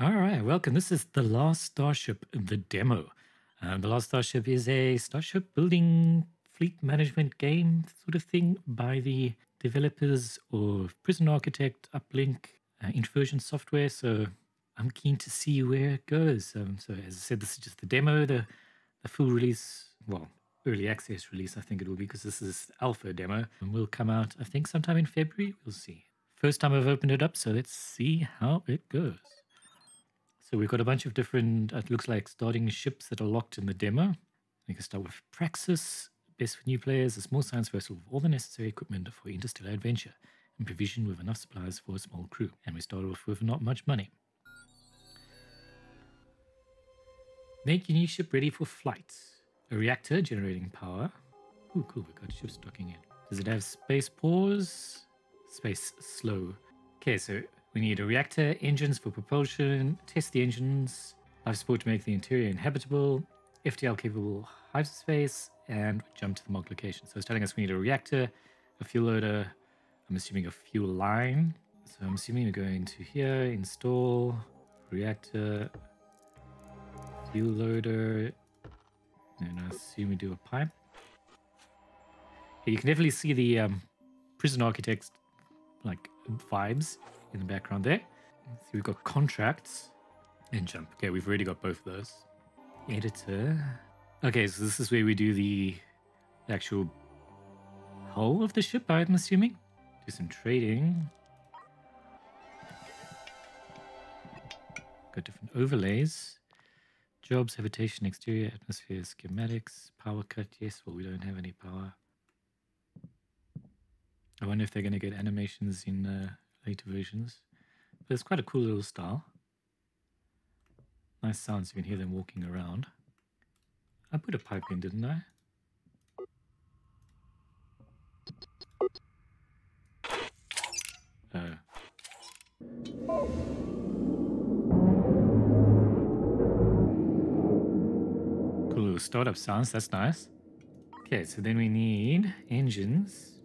All right, welcome. This is The Last Starship, the demo. Um, the Last Starship is a starship building fleet management game sort of thing by the developers of Prison Architect, Uplink, uh, Introversion Software. So I'm keen to see where it goes. Um, so as I said, this is just the demo. The the full release, well, early access release, I think it will be because this is alpha demo and will come out, I think, sometime in February. We'll see. First time I've opened it up, so let's see how it goes. So we've got a bunch of different, it looks like starting ships that are locked in the demo. We can start with Praxis, best for new players, a small science vessel with all the necessary equipment for interstellar adventure and provision with enough supplies for a small crew. And we start off with not much money. Make your new ship ready for flight. A reactor generating power. Oh, cool, we got ships docking in. Does it have space pause? Space slow. Okay, so we need a reactor, engines for propulsion, test the engines, life support to make the interior inhabitable, FTL capable hyperspace, and jump to the mock location. So it's telling us we need a reactor, a fuel loader, I'm assuming a fuel line. So I'm assuming we're going to here, install, reactor, fuel loader, and I assume we do a pipe. Yeah, you can definitely see the um, prison architects like vibes in the background there. So we've got contracts and jump. Okay, we've already got both of those. Editor. Okay, so this is where we do the actual hull of the ship, I'm assuming. Do some trading. Got different overlays. Jobs, habitation, exterior, atmosphere, schematics, power cut. Yes, well, we don't have any power. I wonder if they're going to get animations in uh, later versions. But it's quite a cool little style. Nice sounds, you can hear them walking around. I put a pipe in, didn't I? Oh. startup sounds. That's nice. Okay, so then we need engines.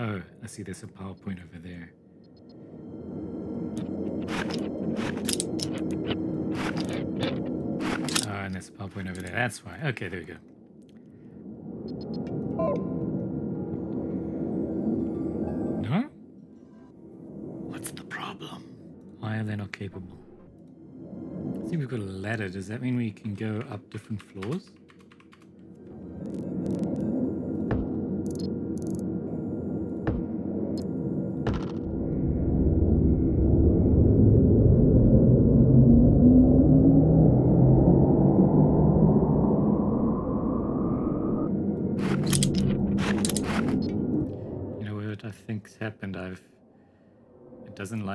Oh, I see there's a PowerPoint over there. Oh, and there's a PowerPoint over there. That's why. Okay, there we go. No? What's the problem? Why are they not capable? I think we've got a ladder. Does that mean we can go up different floors?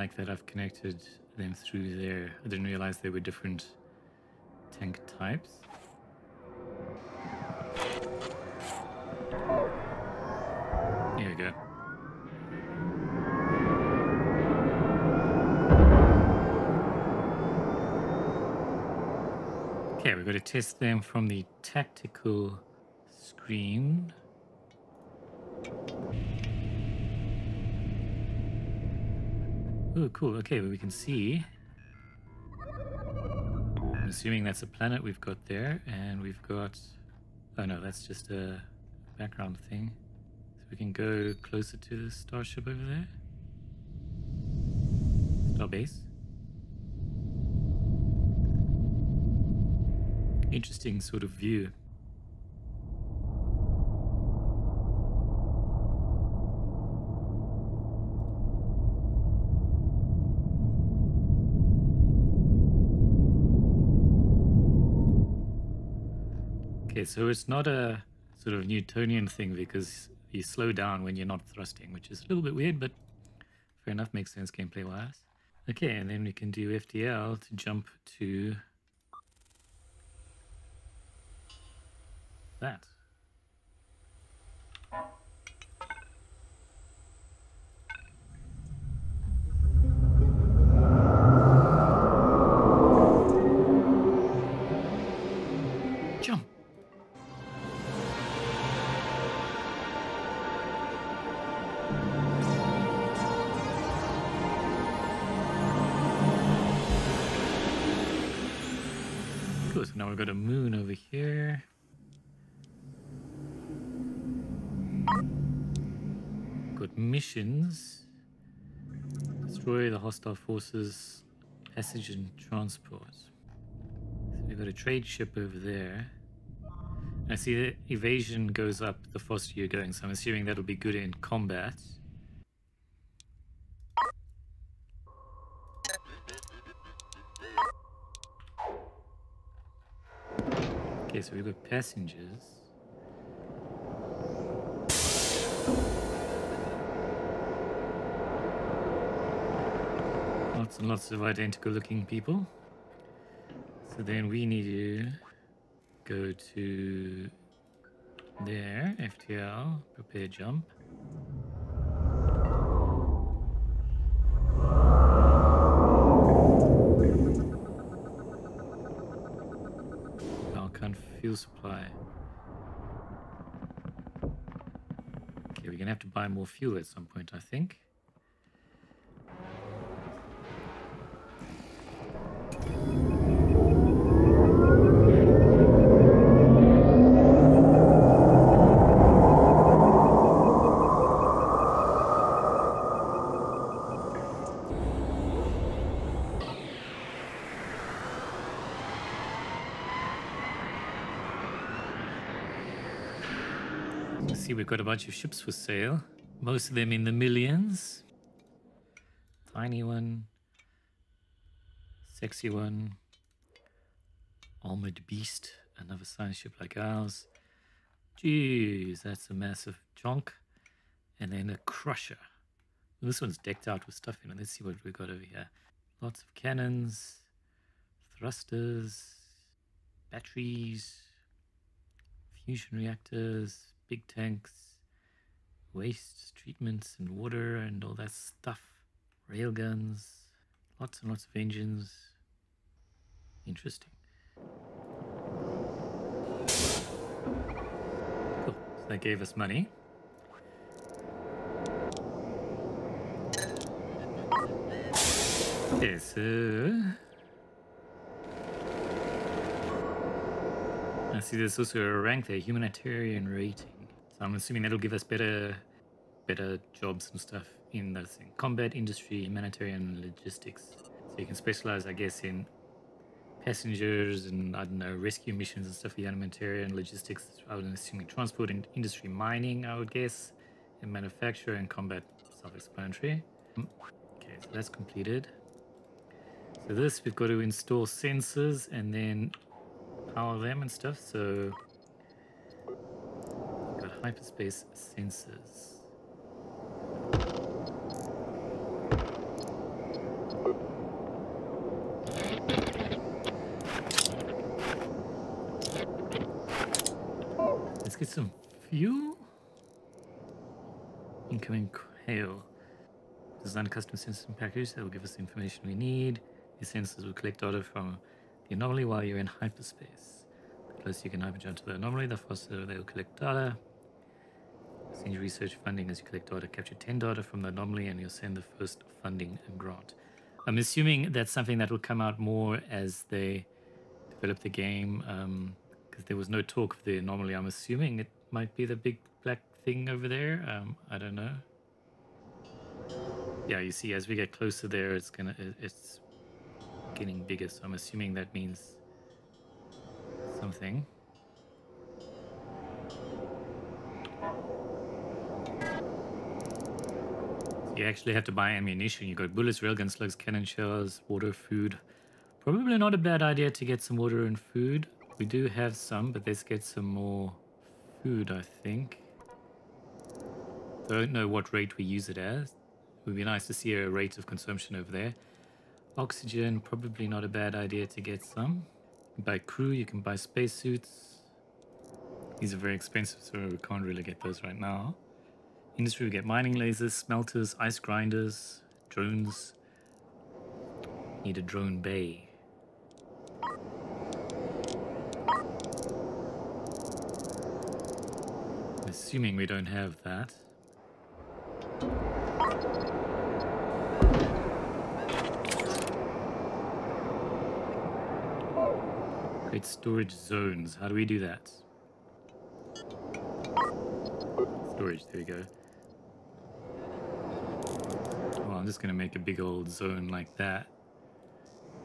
Like that I've connected them through there. I didn't realize they were different tank types. Here we go. Okay, we've got to test them from the tactical screen. Oh, cool. Okay, we can see. I'm assuming that's a planet we've got there, and we've got... Oh no, that's just a background thing. So we can go closer to the starship over there. Starbase. Interesting sort of view. So it's not a sort of Newtonian thing because you slow down when you're not thrusting, which is a little bit weird, but fair enough, makes sense gameplay wise. Okay, and then we can do FTL to jump to that. Now we've got a moon over here. Got missions. Destroy the hostile forces, passage and transport. So we've got a trade ship over there. I see the evasion goes up the faster you're going, so I'm assuming that'll be good in combat. Okay, so we've got passengers. Lots and lots of identical looking people. So then we need to go to there, FTL, prepare jump. More fuel at some point, I think. See we've got a bunch of ships for sale. Most of them in the millions. Tiny one. Sexy one. Armored beast. Another science ship like ours. Jeez, that's a massive chunk. And then a crusher. This one's decked out with stuff in it. Let's see what we've got over here. Lots of cannons, thrusters, batteries, fusion reactors, big tanks, waste treatments and water and all that stuff. Railguns, lots and lots of engines. Interesting. Cool. So that gave us money. Okay, so I see there's also a rank there, humanitarian rating. I'm assuming that'll give us better better jobs and stuff in the thing. Combat, industry, humanitarian, logistics. So you can specialize, I guess, in passengers and, I don't know, rescue missions and stuff, for humanitarian, logistics, I would assume transport and industry, mining, I would guess, and manufacture and combat, self-explanatory. Mm, okay, so that's completed. So this, we've got to install sensors and then power them and stuff. So hyperspace sensors. Let's get some fuel. Incoming hail. Design a custom sensor package that will give us the information we need. These sensors will collect data from the anomaly while you're in hyperspace. The closer you can hyperjump to the anomaly, the faster they will collect data. Send research funding as you collect data. Capture 10 data from the anomaly and you'll send the first funding grant. I'm assuming that's something that will come out more as they develop the game because there was no talk of the anomaly. I'm assuming it might be the big black thing over there. Um, I don't know. Yeah, you see, as we get closer there, it's gonna it's getting bigger. So I'm assuming that means something. You actually have to buy ammunition. You got bullets, railgun slugs, cannon shells, water, food. Probably not a bad idea to get some water and food. We do have some, but let's get some more food, I think. I Don't know what rate we use it as. It would be nice to see a rate of consumption over there. Oxygen, probably not a bad idea to get some. buy crew, you can buy spacesuits. These are very expensive, so we can't really get those right now. Industry, we get mining lasers, smelters, ice grinders, drones. Need a drone bay. Assuming we don't have that. Create storage zones. How do we do that? Storage, there we go. Well, I'm just going to make a big old zone like that.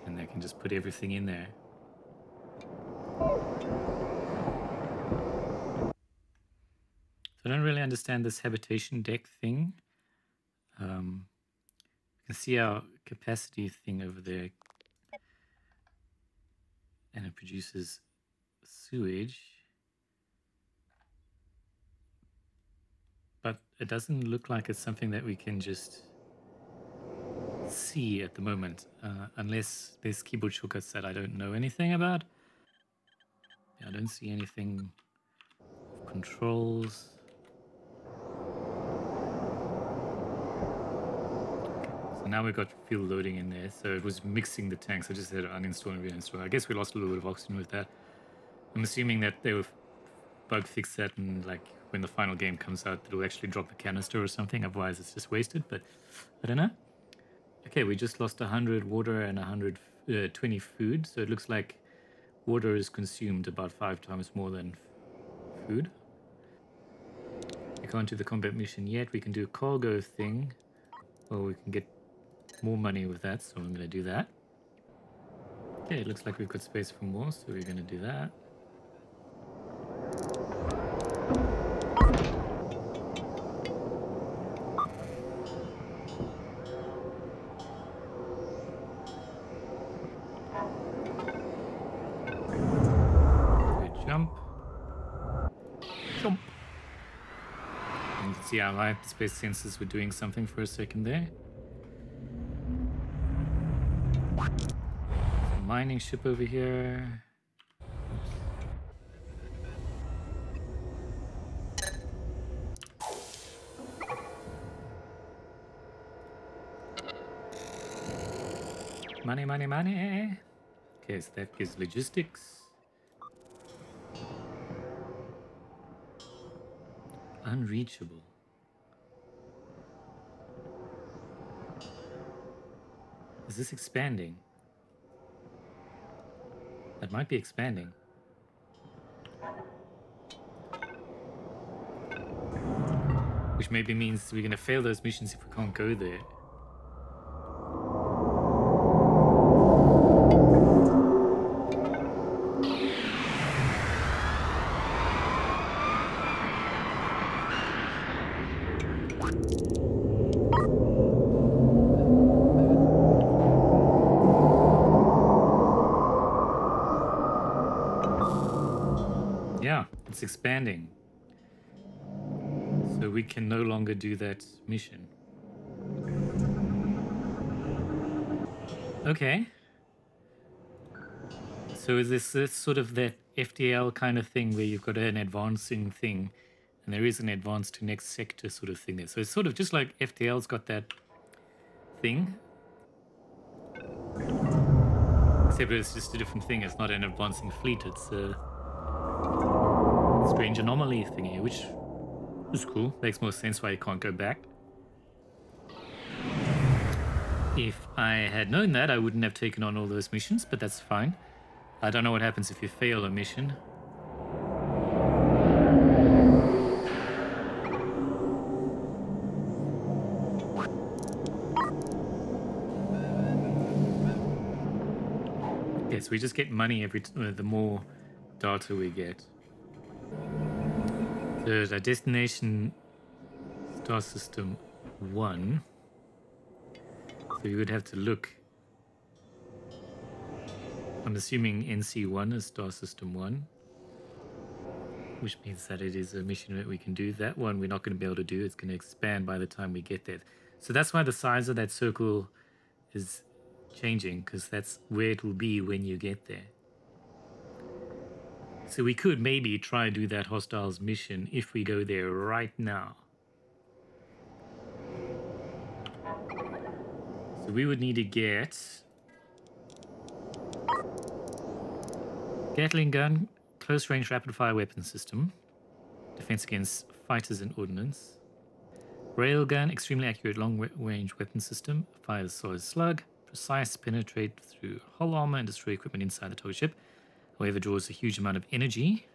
And I can just put everything in there. So I don't really understand this habitation deck thing. Um, you can see our capacity thing over there. And it produces sewage. But it doesn't look like it's something that we can just see at the moment, uh, unless this keyboard shortcuts that I don't know anything about. Yeah, I don't see anything controls. So now we've got fuel loading in there. So it was mixing the tanks. I just had to uninstall and reinstall. I guess we lost a little bit of oxygen with that. I'm assuming that they will bug fix that and like when the final game comes out, it'll actually drop the canister or something. Otherwise, it's just wasted. But I don't know. Okay, we just lost 100 water and 120 uh, food. So it looks like water is consumed about five times more than food. We can't do the combat mission yet. We can do a cargo thing. Well, we can get more money with that, so I'm going to do that. Okay, it looks like we've got space for more, so we're going to do that. How right the space sensors were doing something for a second there. mining ship over here. Money, money, money. Okay, so that gives logistics. Unreachable. Is this expanding? That might be expanding. Which maybe means we're going to fail those missions if we can't go there. So we can no longer do that mission. Okay. So is this, this sort of that FTL kind of thing where you've got an advancing thing and there is an advance to next sector sort of thing there. So it's sort of just like FTL's got that thing. Except it's just a different thing. It's not an advancing fleet. It's a strange anomaly thingy, which is cool. Makes more sense why you can't go back. If I had known that, I wouldn't have taken on all those missions, but that's fine. I don't know what happens if you fail a mission. So we just get money every uh, the more data we get. So the destination star system 1. So you would have to look. I'm assuming NC1 is star system 1. Which means that it is a mission that we can do. That one we're not going to be able to do. It's going to expand by the time we get there. So that's why the size of that circle is changing because that's where it will be when you get there. So we could maybe try to do that hostiles mission if we go there right now. So we would need to get Gatling gun, close range rapid fire weapon system, defense against fighters and ordnance. Railgun, extremely accurate long range weapon system, fires solid slug, precise penetrate through hull armor and destroy equipment inside the tow ship. However, draws a huge amount of energy.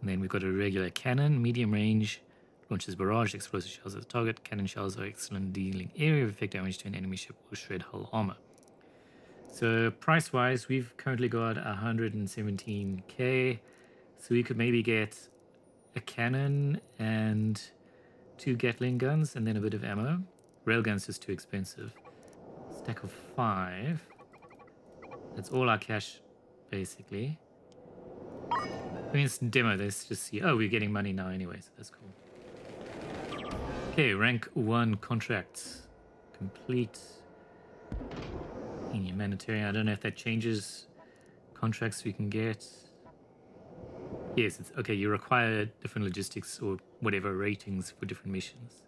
And then we've got a regular cannon, medium range, launches barrage explosive shells at the target. Cannon shells are excellent dealing area of effect damage to an enemy ship or shred hull armor. So price wise, we've currently got 117k. So we could maybe get a cannon and two Gatling guns and then a bit of ammo. Railguns is too expensive. Stack of five. That's all our cash, basically. I mean, it's demo. Let's just see. Oh, we're getting money now anyway, so that's cool. Okay, rank one contracts complete in humanitarian. I don't know if that changes contracts we can get. Yes, it's okay. You require different logistics or whatever ratings for different missions.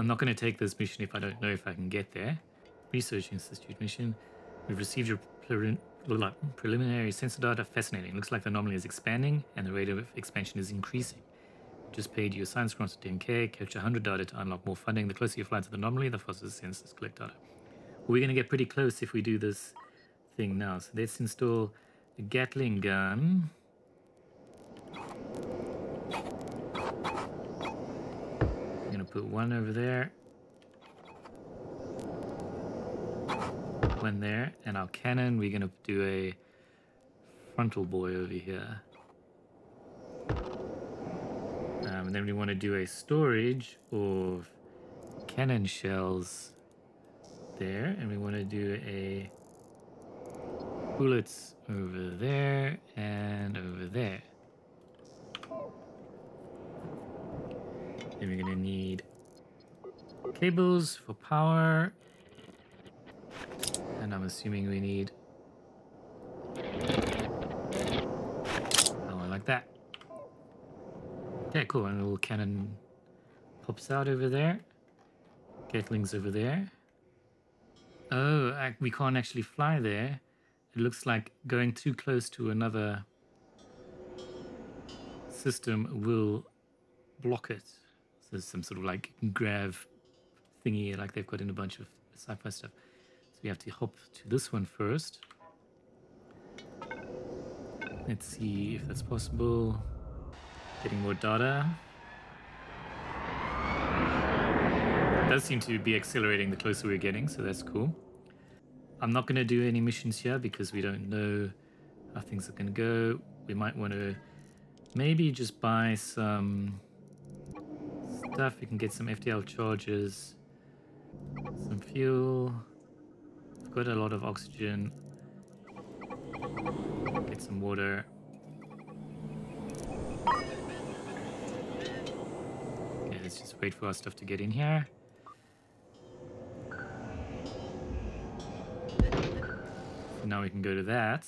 I'm not going to take this mission if I don't know if I can get there. Research Institute mission. We've received your preliminary sensor data. Fascinating. Looks like the anomaly is expanding and the rate of expansion is increasing. Just paid your science grant to 10k, capture 100 data to unlock more funding. The closer you fly to the anomaly, the faster the sensors collect data. We're going to get pretty close if we do this thing now. So let's install a Gatling gun. I'm going to put one over there. One there. And our cannon, we're going to do a frontal boy over here. Um, and then we want to do a storage of cannon shells there. And we want to do a bullets over there and over there. Then we're going to need cables for power. And I'm assuming we need oh, like that. Okay, cool. And a little cannon pops out over there. Gatling's over there. Oh, I, we can't actually fly there. It looks like going too close to another system will block it. So there's some sort of like grav thingy like they've got in a bunch of sci-fi stuff. So we have to hop to this one first. Let's see if that's possible. Getting more data. It does seem to be accelerating the closer we're getting, so that's cool. I'm not going to do any missions here because we don't know how things are going to go. We might want to maybe just buy some stuff. We can get some FTL charges, some fuel. We've got a lot of oxygen. Get some water. let's just wait for our stuff to get in here. now we can go to that.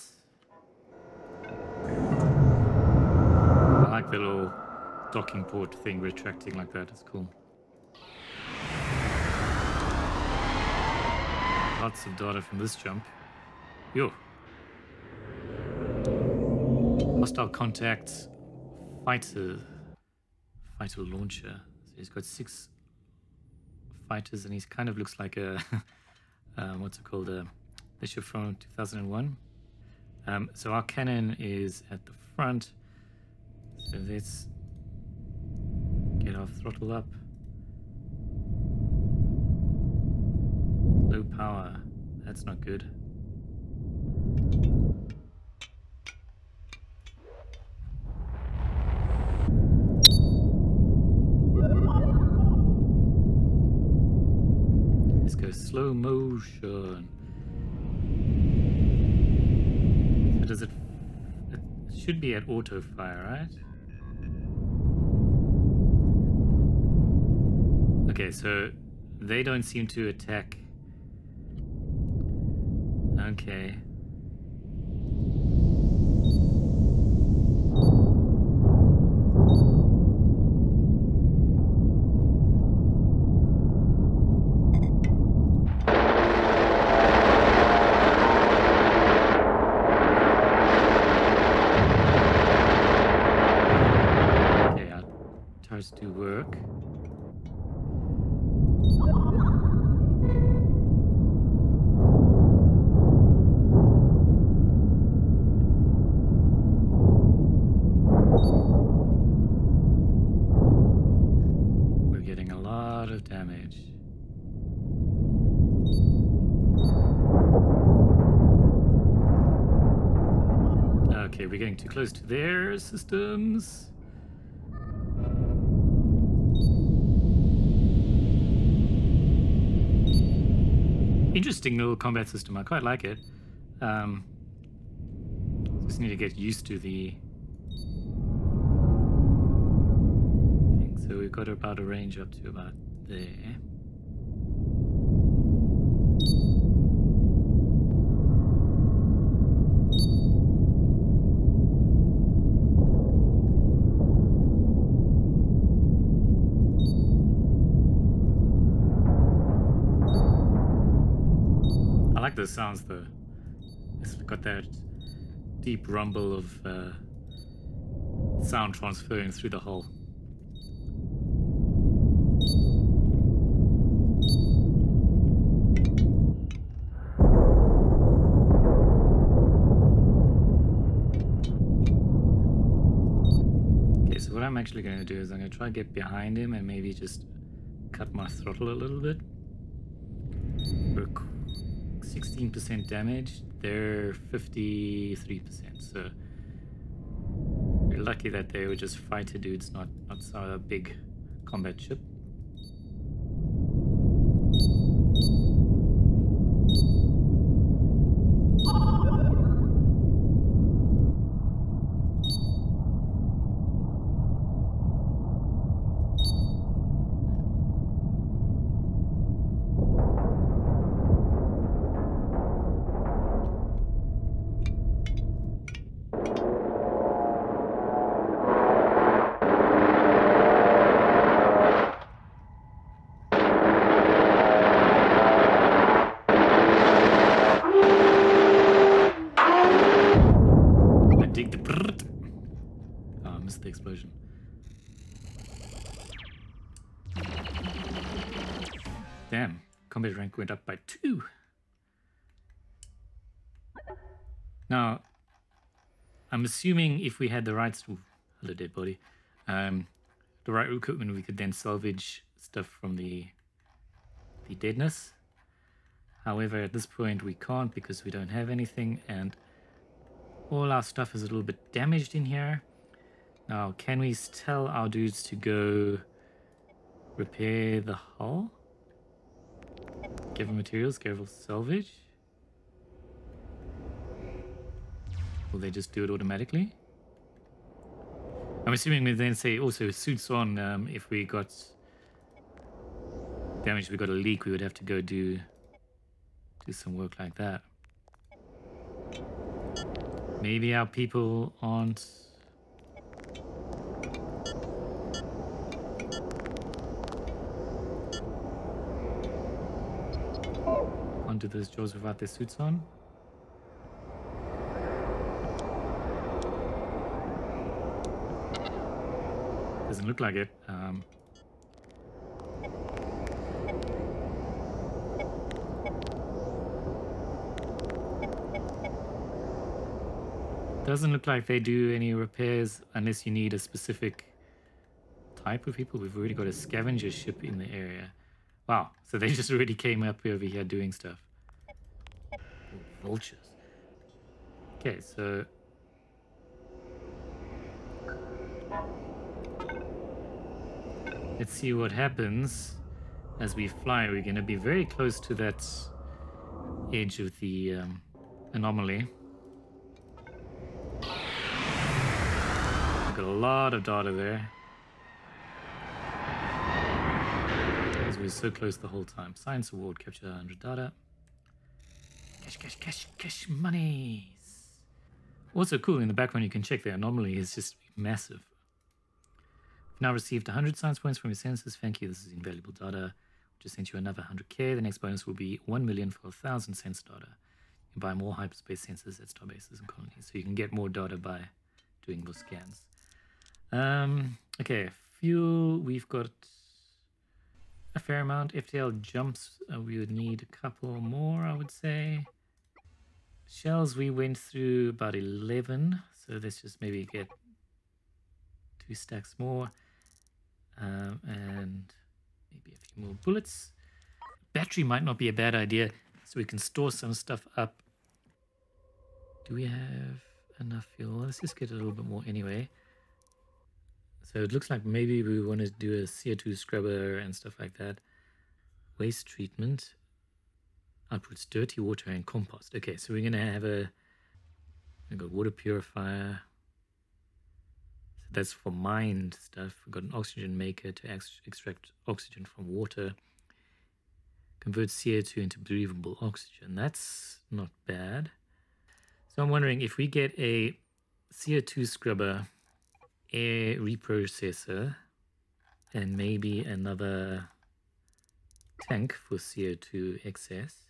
I like the little docking port thing retracting like that. It's cool. Lots of data from this jump. Yo. Hostile contact fighter fighter launcher. So he's got six fighters, and he kind of looks like a um, what's it called? A, the ship from 2001. Um, so our cannon is at the front. So let's get our throttle up. Low power. That's not good. Let's go slow motion. So does it, it should be at auto fire, right? Okay, so they don't seem to attack. Okay. Close to their systems. Interesting little combat system. I quite like it. Um, just need to get used to the thing. So we've got about a range up to about there. The sounds though. It's got that deep rumble of uh, sound transferring through the hull. Okay, so what I'm actually going to do is I'm going to try to get behind him and maybe just cut my throttle a little bit. We're 16% damage, they're 53%, so we're lucky that they were just fighter dudes, not, not a big combat ship. I'm assuming if we had the right, hello dead body, um, the right equipment, we could then salvage stuff from the the deadness. However, at this point we can't because we don't have anything, and all our stuff is a little bit damaged in here. Now, can we tell our dudes to go repair the hull? Give them materials, give them salvage. Will they just do it automatically? I'm assuming we then say also suits on um, if we got damage, we got a leak, we would have to go do do some work like that. Maybe our people aren't. Onto those jaws without their suits on. Doesn't look like it. Um, Doesn't look like they do any repairs unless you need a specific type of people. We've already got a scavenger ship in the area. Wow, so they just already came up over here doing stuff. Vultures. Okay, so... Let's see what happens as we fly. We're going to be very close to that edge of the um, anomaly. Got a lot of data there. Because we are so close the whole time. Science award, capture 100 data. Cash, cash, cash, cash monies. Also cool, in the background you can check the anomaly is just massive. Now received 100 science points from your sensors. Thank you, this is invaluable data. Just sent you another 100k. The next bonus will be 1 million for 1,000 sense data. You buy more hyperspace sensors at starbases and colonies, so you can get more data by doing those scans. Um, okay, fuel, we've got a fair amount. FTL jumps, uh, we would need a couple more, I would say. Shells, we went through about 11, so let's just maybe get two stacks more. Um, and Maybe a few more bullets. Battery might not be a bad idea, so we can store some stuff up. Do we have enough fuel? Let's just get a little bit more anyway. So it looks like maybe we want to do a CO2 scrubber and stuff like that. Waste treatment. Outputs dirty water and compost. Okay, so we're going to have a we got water purifier. That's for mined stuff. We've got an oxygen maker to ex extract oxygen from water. Convert CO2 into breathable oxygen. That's not bad. So I'm wondering if we get a CO2 scrubber air reprocessor and maybe another tank for CO2 excess,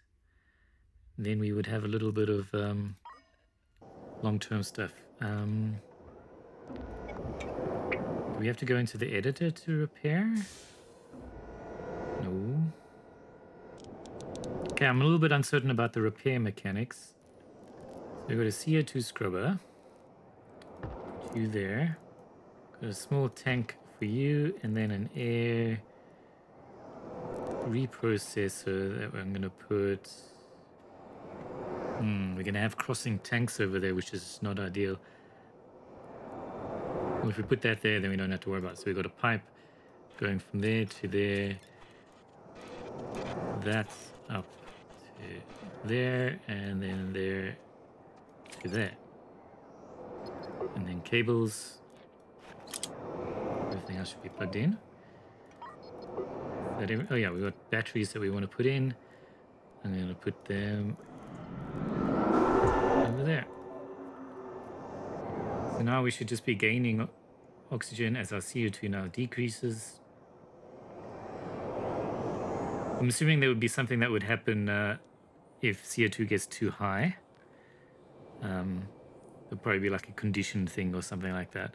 then we would have a little bit of um, long-term stuff. Um, do we have to go into the editor to repair? No. Okay, I'm a little bit uncertain about the repair mechanics. So we got a CO2 scrubber. You there a small tank for you and then an air reprocessor that I'm going to put... Hmm, we're going to have crossing tanks over there, which is not ideal. Well, if we put that there, then we don't have to worry about it. So we've got a pipe going from there to there. That's up to there, and then there to there. And then cables Everything else should be plugged in. oh yeah, we've got batteries that we want to put in. I'm going to put them So now we should just be gaining oxygen as our CO2 now decreases. I'm assuming there would be something that would happen uh, if CO2 gets too high. Um, it'll probably be like a conditioned thing or something like that.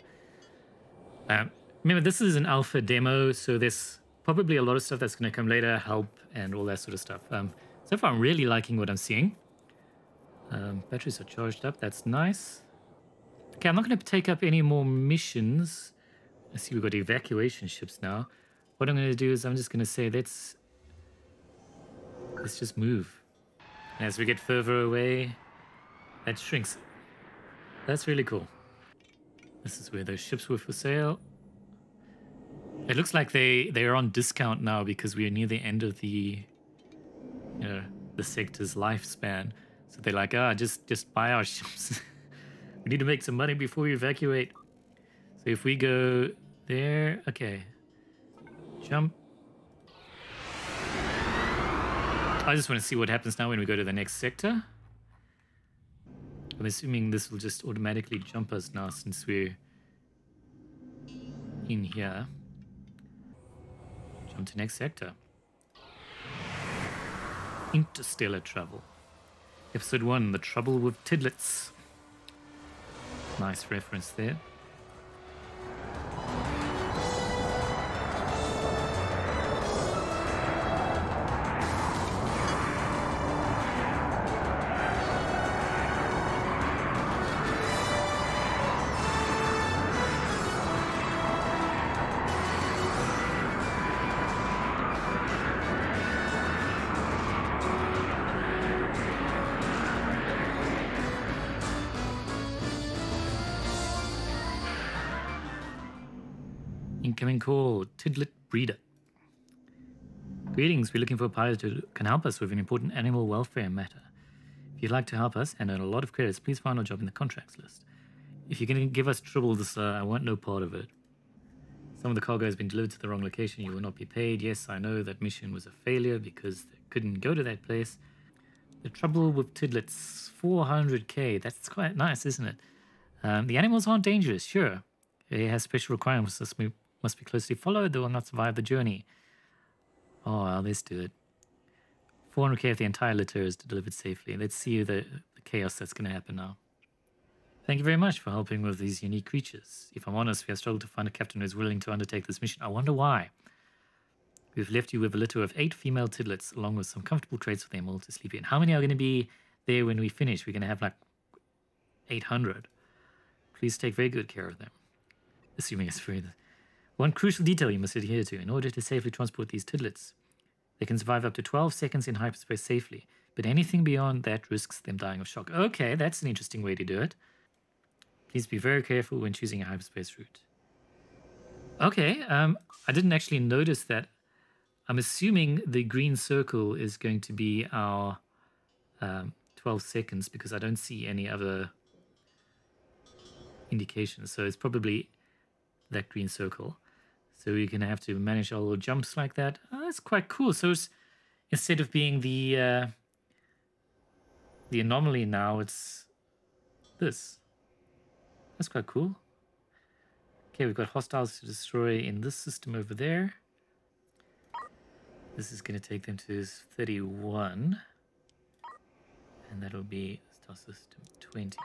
Um, Remember, this is an alpha demo, so there's probably a lot of stuff that's going to come later, help, and all that sort of stuff. Um, so far, I'm really liking what I'm seeing. Um, batteries are charged up. That's nice. Okay, I'm not going to take up any more missions. I see we've got evacuation ships now. What I'm going to do is I'm just going to say let's let's just move. As we get further away, that shrinks. That's really cool. This is where those ships were for sale. It looks like they they are on discount now because we are near the end of the you know the sector's lifespan. So they're like, ah, just just buy our ships. We need to make some money before we evacuate. So if we go there, okay, jump. I just want to see what happens now when we go to the next sector. I'm assuming this will just automatically jump us now since we're in here. Jump to next sector. Interstellar travel. Episode 1, The Trouble with Tidlets. Nice reference there. Call, Tidlet Breeder. Greetings, we're looking for a pilot who can help us with an important animal welfare matter. If you'd like to help us and earn a lot of credits, please find our job in the contracts list. If you're going to give us trouble, sir, I want no part of it. Some of the cargo has been delivered to the wrong location. You will not be paid. Yes, I know that mission was a failure because they couldn't go to that place. The trouble with Tidlets, 400k. That's quite nice, isn't it? Um, the animals aren't dangerous, sure. It has special requirements must be closely followed, they will not survive the journey. Oh, well, let's do it. 400k if the entire litter is delivered safely. Let's see the, the chaos that's going to happen now. Thank you very much for helping with these unique creatures. If I'm honest, we have struggled to find a captain who is willing to undertake this mission. I wonder why. We've left you with a litter of eight female tidlets, along with some comfortable crates for them all to sleep in. How many are going to be there when we finish? We're going to have like 800. Please take very good care of them. Assuming it's free. One crucial detail you must adhere to in order to safely transport these tidlets. They can survive up to 12 seconds in hyperspace safely, but anything beyond that risks them dying of shock. Okay, that's an interesting way to do it. Please be very careful when choosing a hyperspace route. Okay, um, I didn't actually notice that. I'm assuming the green circle is going to be our um, 12 seconds because I don't see any other indications. So it's probably that green circle. So going to have to manage all the jumps like that. Oh, that's quite cool. So it's, instead of being the uh, the anomaly now, it's this. That's quite cool. Okay, we've got hostiles to destroy in this system over there. This is going to take them to 31. And that'll be star system 20.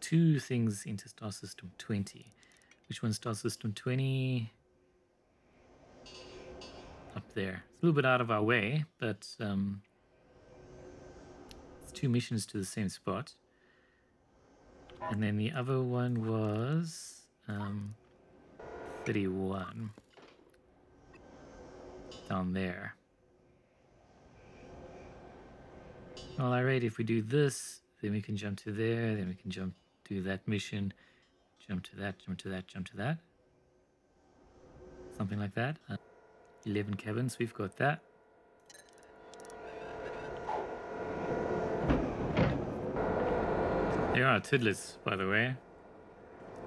Two things into star system 20. Which one's star system 20? Up there. It's a little bit out of our way, but um, it's two missions to the same spot. And then the other one was um, 31 down there. Well, alright, if we do this, then we can jump to there, then we can jump to that mission, jump to that, jump to that, jump to that. Something like that. Uh, 11 cabins, we've got that. There are tidlets, by the way.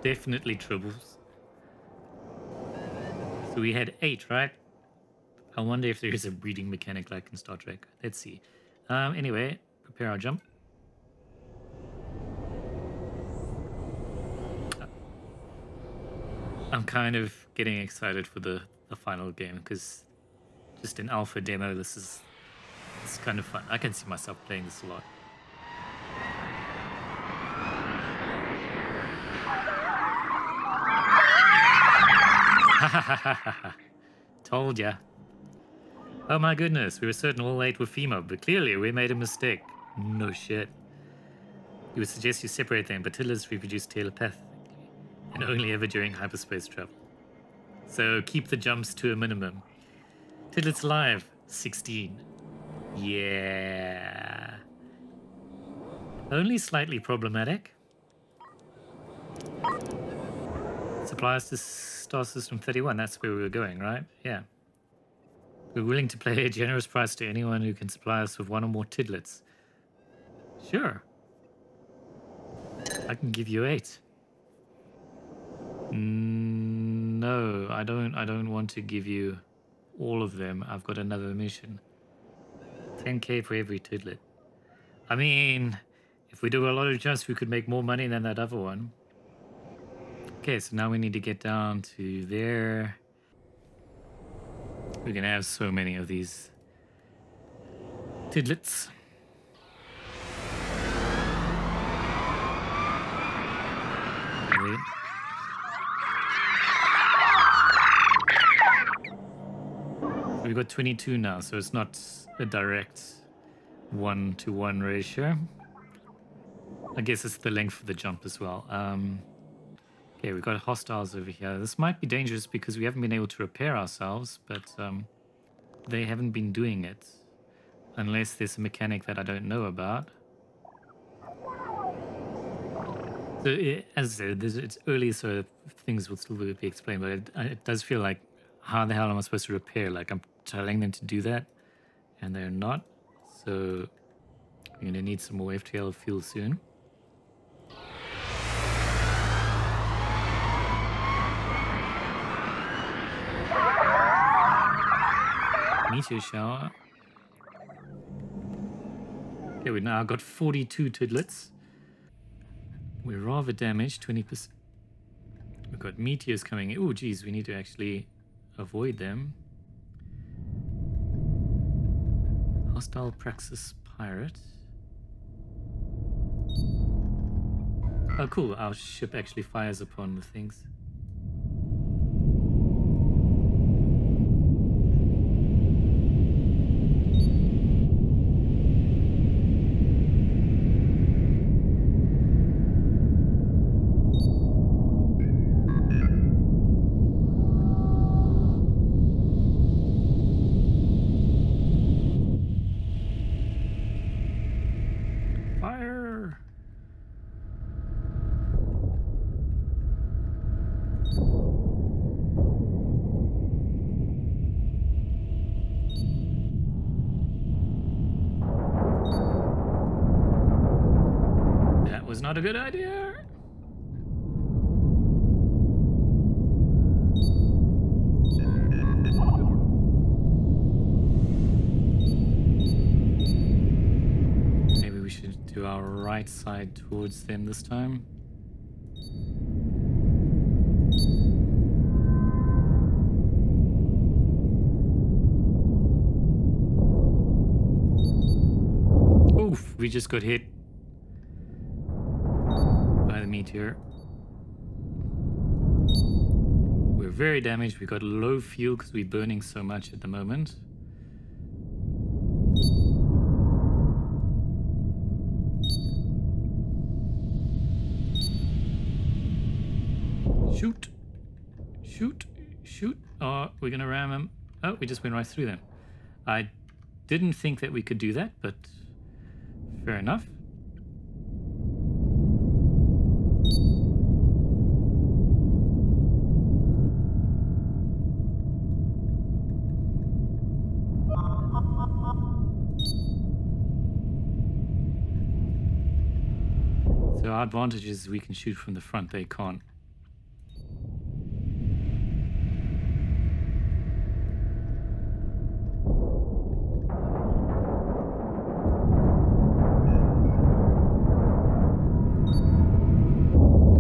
Definitely tribbles. So we had eight, right? I wonder if there is a breeding mechanic like in Star Trek. Let's see. Um, anyway, prepare our jump. I'm kind of getting excited for the, the final game because just an alpha demo, this is it's kind of fun. I can see myself playing this a lot. Told ya. Oh my goodness, we were certain all eight were female, but clearly we made a mistake. No shit. You would suggest you separate them, but Tidlets reproduce telepathically, and only ever during hyperspace travel. So keep the jumps to a minimum. Tidlets live, 16. Yeah. Only slightly problematic. Supplies to Star System 31, that's where we were going, right? Yeah. We're willing to pay a generous price to anyone who can supply us with one or more tidlets. Sure. I can give you eight. Mm, no, I don't I don't want to give you all of them. I've got another mission. 10k for every tidlet. I mean, if we do a lot of jumps, we could make more money than that other one. Okay, so now we need to get down to there. We're gonna have so many of these tidlets. Wait. We've got 22 now, so it's not a direct one to one ratio. I guess it's the length of the jump as well. Um, Okay, we've got hostiles over here. This might be dangerous because we haven't been able to repair ourselves, but um, they haven't been doing it. Unless there's a mechanic that I don't know about. So, it, as I said, it's early, so things will still be explained, but it, it does feel like, how the hell am I supposed to repair? Like, I'm telling them to do that, and they're not. So, we're to need some more FTL fuel soon. meteor shower. Okay, we now got 42 tidlets. We're rather damaged, 20%. We've got meteors coming in. Oh, geez, we need to actually avoid them. Hostile Praxis Pirate. Oh, cool. Our ship actually fires upon the things. Not a good idea. Maybe we should do our right side towards them this time. Oof, we just got hit meteor. We're very damaged. We got low fuel because we're burning so much at the moment. Shoot. Shoot. Shoot. Oh, we're going to ram him. Oh, we just went right through them. I didn't think that we could do that, but Fair enough. So our advantage is we can shoot from the front, they can't.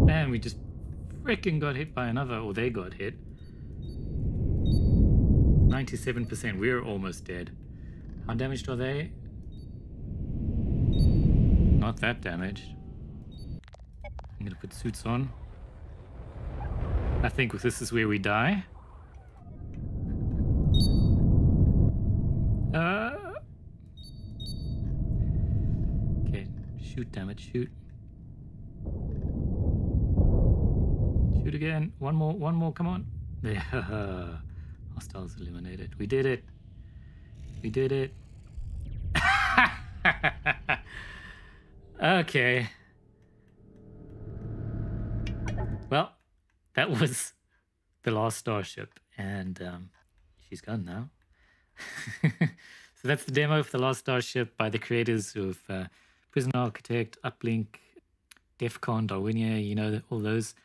And we just freaking got hit by another, or they got hit. 97%, we're almost dead. How damaged are they? Not that damaged. I'm gonna put suits on. I think this is where we die. Uh, okay, shoot, damn it, shoot. Shoot again. One more, one more, come on. Yeah. Hostiles eliminated. We did it. We did it. okay. Well, that was the last starship, and um, she's gone now. so that's the demo of the last starship by the creators of uh, Prison Architect, Uplink, DEF CON, Darwinia, you know, all those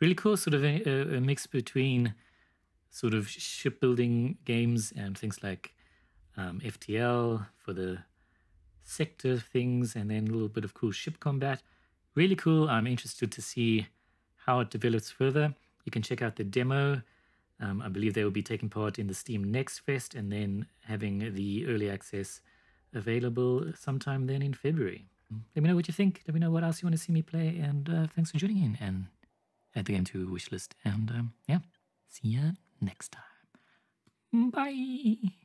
really cool sort of a, a, mix between sort of shipbuilding games and things like um, FTL for the sector things and then a little bit of cool ship combat. Really cool. I'm interested to see how it develops further. You can check out the demo. Um, I believe they will be taking part in the Steam Next Fest and then having the early access available sometime then in February. Let me know what you think. Let me know what else you want to see me play. And uh, thanks for joining in. And add the game to wishlist. And um, yeah, see ya next time. Bye.